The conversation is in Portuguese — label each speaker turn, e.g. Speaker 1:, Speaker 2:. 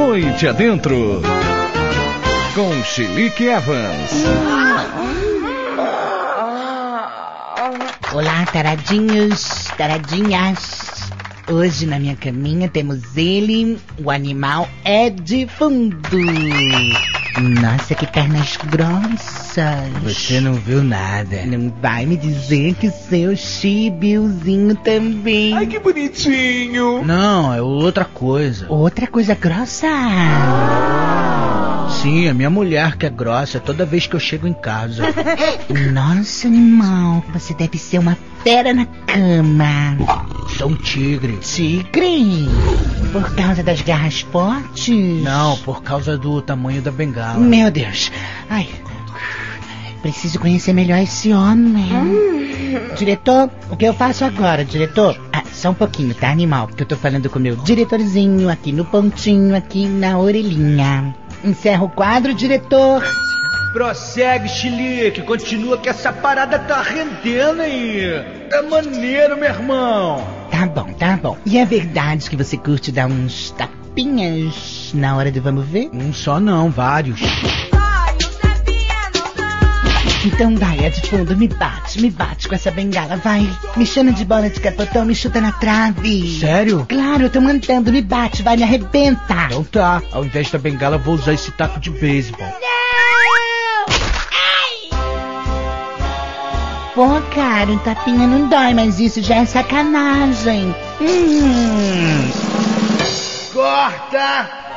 Speaker 1: Noite Adentro. Com Chilique Evans.
Speaker 2: Olá, taradinhos, taradinhas. Hoje na minha caminha temos ele, o animal é de fundo. Nossa, que pernas grossas.
Speaker 3: Você não viu nada.
Speaker 2: Não vai me dizer que seu chibiozinho também.
Speaker 4: Ai, que bonitinho.
Speaker 3: Não, é outra coisa.
Speaker 2: Outra coisa grossa.
Speaker 3: Sim, a minha mulher que é grossa toda vez que eu chego em casa.
Speaker 2: Nossa, animal, você deve ser uma fera na cama.
Speaker 3: Sou um tigre.
Speaker 2: Tigre? Por causa das garras fortes?
Speaker 3: Não, por causa do tamanho da bengala.
Speaker 2: Meu Deus. Ai. Preciso conhecer melhor esse homem. Diretor, o que eu faço agora, diretor? Ah, só um pouquinho, tá, animal? Porque eu tô falando com o meu diretorzinho aqui no pontinho, aqui na orelhinha. Encerra o quadro, diretor.
Speaker 3: Prossegue, Chilique. Continua que essa parada tá rendendo aí. Tá maneiro, meu irmão.
Speaker 2: Tá bom, tá bom. E é verdade que você curte dar uns tapinhas na hora do vamos ver?
Speaker 3: Um só não, vários.
Speaker 2: Então vai, é de fundo, me bate, me bate com essa bengala, vai. Me chama de bola de capotão, me chuta na trave.
Speaker 3: Sério?
Speaker 2: Claro, eu tô mandando, me bate, vai, me arrebenta.
Speaker 3: Então tá. Ao invés da bengala, eu vou usar esse taco de beisebol.
Speaker 2: Pô, cara, um tapinha não dói, mas isso já é sacanagem. Hum.
Speaker 3: Corta!